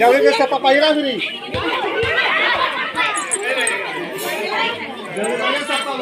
Jangan ke siapa payra sini. Jangan ke siapa